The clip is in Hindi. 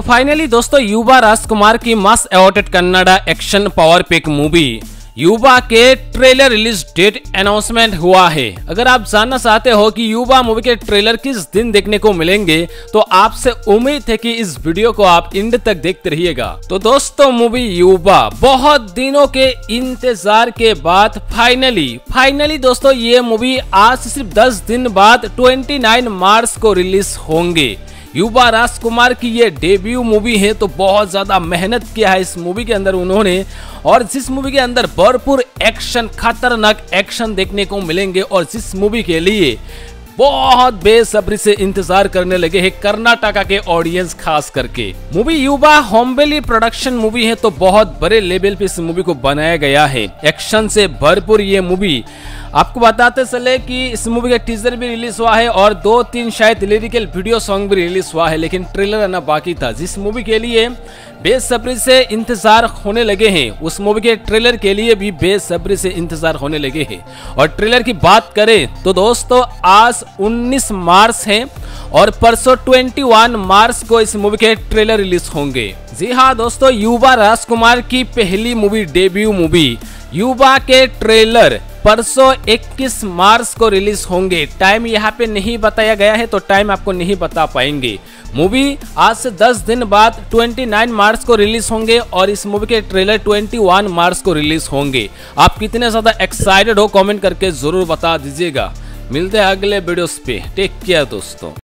फाइनली दोस्तों, युवा राजकुमार की mass awarded Kannada action power pick movie Yuva के ट्रेलर रिलीज़ डेट अनाउंसमेंट हुआ है। अगर आप जानना चाहते हो कि युवा मूवी के ट्रेलर किस दिन देखने को मिलेंगे तो आपसे उम्मीद है कि इस वीडियो को आप इंड तक देखते रहिएगा। तो दोस्तों मूवी युवा, बहुत दिनों के इंतज़ार के बाद फाइनली फाइनली दोस्तों, ये मूवी आज सिर्फ़ 10 दिन बाद 29 मार्च को रिलीज़ होंगे। युवा राजकुमार की ये डेब्यू मूवी है तो बहुत ज़्यादा मेहनत किया है इस मूवी के अंदर उन्होंने। और जिस मूवी के अंदर भरपूर एक्शन, खतरनाक एक्शन देखने को मिलेंगे और जिस मूवी के लिए बहुत बेसब्री से इंतज़ार करने लगे हैं कर्नाटका के ऑडियंस खास करके। मूवी युवा होमबेली प्रोडक्शन मूवी है तो बहुत बड़े लेवल पे इस मूवी को बनाया गया है। एक्शन से भरपूर ये मूवी आपको बताते चले कि इस मूवी का टीजर भी रिलीज़ हुआ है और दो तीन शायद लिरिकल वीडियो सॉन्ग भी रिलीज़ हुआ है, लेकिन ट्रेलर आना बाकी था। जिस मूवी के लिए बेसब्री से इंतज़ार होने लगे हैं, उस मूवी के ट्रेलर के लिए भी बेसब्री से इंतज़ार होने लगे हैं। और ट्रेलर की बात करें तो दोस्तों, आज 19 मार्च है और परसों 21 मार्च को इस मूवी के ट्रेलर रिलीज़ होंगे। जी हाँ दोस्तों, युवा राजकुमार की पहली मूवी डेब्यू मूवी युवा के ट्रेलर परसों 21 मार्च को रिलीज़ होंगे। टाइम यहाँ पे नहीं बताया गया है तो टाइम आपको नहीं बता पाएँगे। मूवी आज से 10 दिन बाद 29 मार्च को रिलीज़ होंगे और इस मूवी के ट्रेलर 21 मार्च को रिलीज़ होंगे। आप कितने ज़्यादा एक्साइटेड हो कमेंट करके ज़रूर बता दीजिएगा। मिलते हैं अगले वीडियोस पे। टेक केयर दोस्तों।